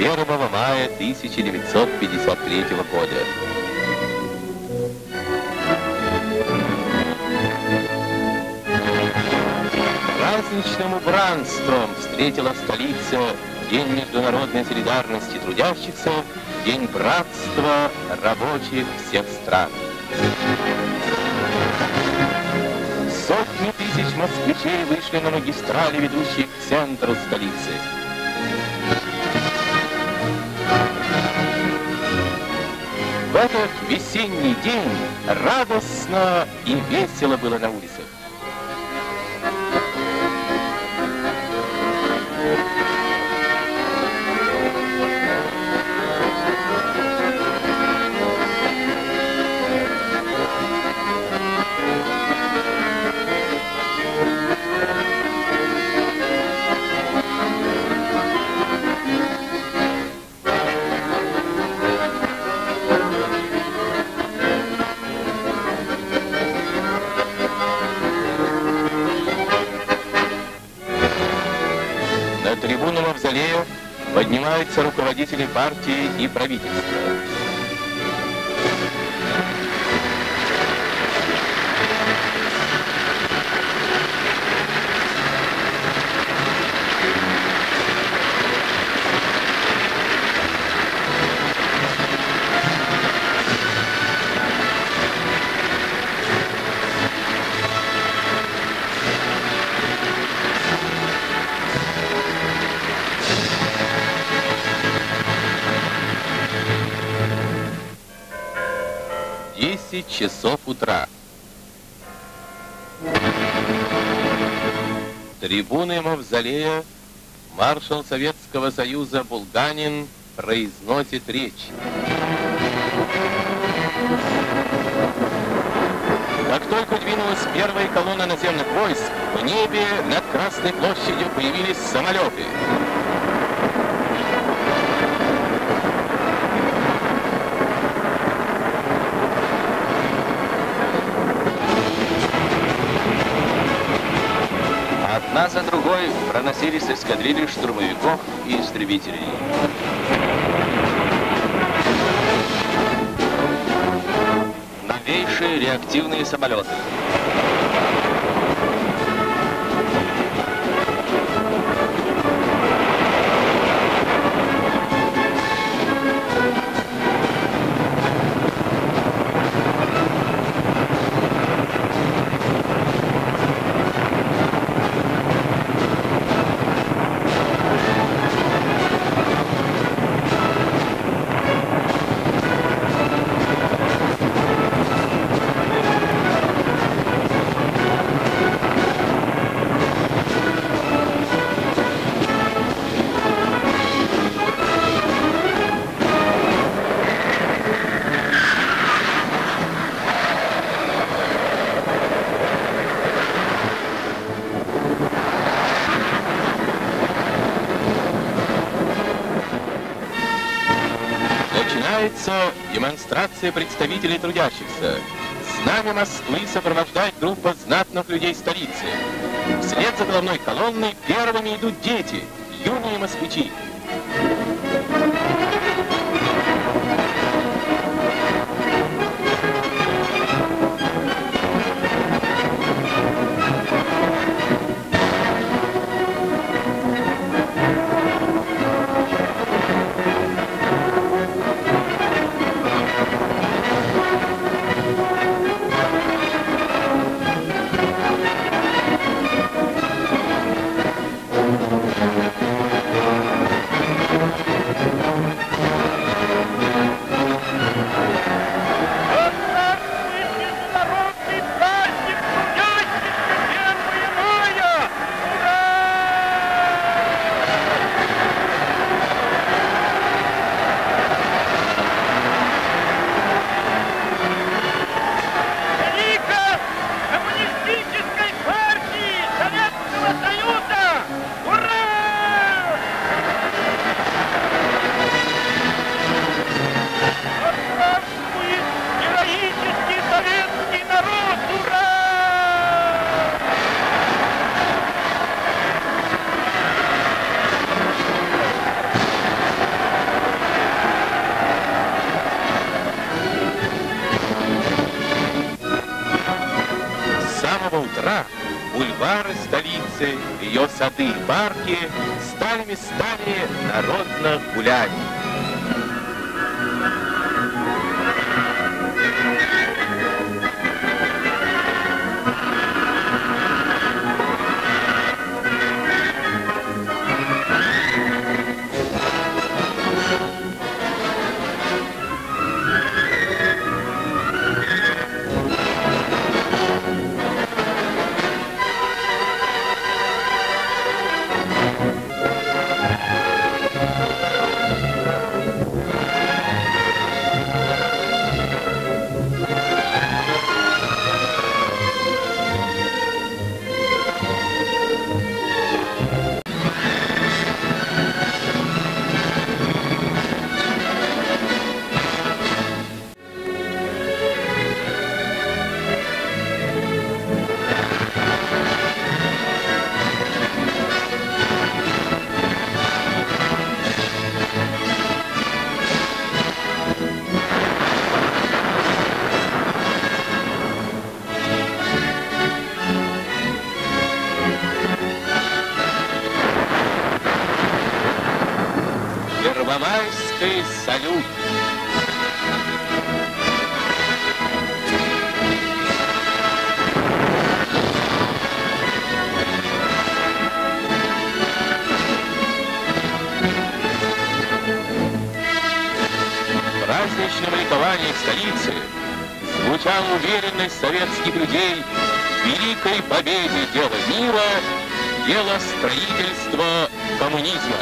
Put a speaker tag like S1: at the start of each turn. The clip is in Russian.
S1: 1 мая 1953 года. Праздничным убранством встретила столица День международной солидарности трудящихся, День братства рабочих всех стран. Сотни тысяч москвичей вышли на магистрали, ведущие к центру столицы. В этот весенний день радостно и весело было на улицах. Поднимаются руководители партии и правительства. Часов утра. Трибуны Мавзолея маршал Советского Союза Булганин произносит речь. Как только двинулась первая колонна наземных войск, в небе над Красной площадью появились самолеты.
S2: Одна за другой проносились эскадрильи штурмовиков и истребителей. Новейшие реактивные самолеты.
S1: Начинается демонстрация представителей трудящихся. Знамя Москвы сопровождает группа знатных людей столицы. Вслед за головной колонной первыми идут дети, юные москвичи. Бульвары столицы, ее сады и парки стали местами народных гуляний. Первомайский салют. В праздничном ликовании столицы звучала уверенность советских людей в великой победе дела мира, дело строительства коммунизма.